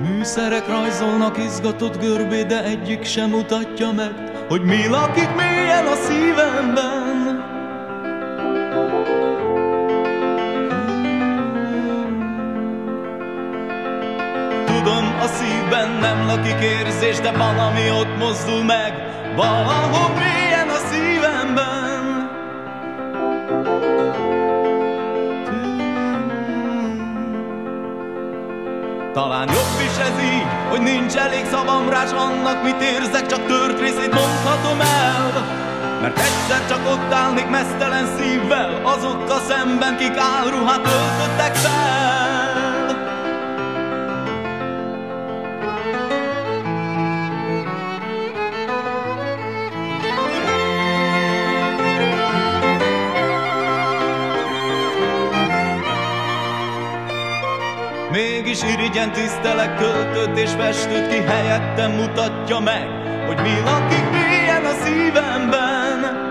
Műszerek rajzolnak izgatott görbé, de egyik sem mutatja meg, hogy mi lakik mélyen a szívemben. Tudom, a szívben nem lakik érzés, de valami ott mozdul meg, valahol mélyen Talán jobb is ez így, hogy nincs elég szavam rá, annak mit érzek, csak tört részét mondhatom el. Mert egyszer csak ott állnék mesztelen szívvel, azokkal szemben, kik álruhát öltöttek fel. Mégis irigyen tisztelek költött és festőt ki helyettem mutatja meg, hogy mi lakik mélyen a szívemben.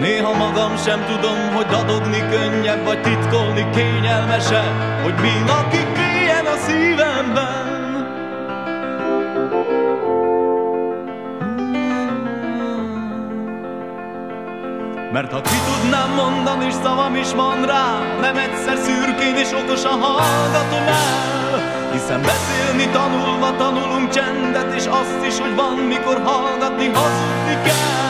Néha magam sem tudom, hogy dadogni könnyebb, vagy titkolni kényelmesebb, hogy mi lakik mélyen a szívemben. Mert ha ki tudnám mondani, és szavam is van rá, nem egyszer szürkén és okosan hallgatom el. Hiszen beszélni tanulva tanulunk csendet, és azt is, hogy van, mikor hallgatni, hazudni kell.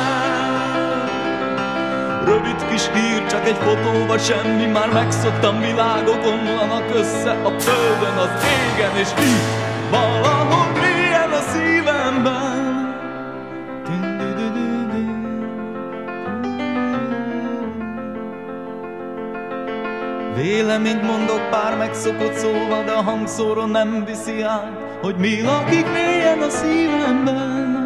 Rövid kis hír, csak egy fotó vagy semmi, már megszoktam, világok omlanak össze a földön, az égen, és így valahol Véleményt mondok pár megszokott szóval, de a hangszóró nem viszi át, hogy mi lakik mélyen a szívemben.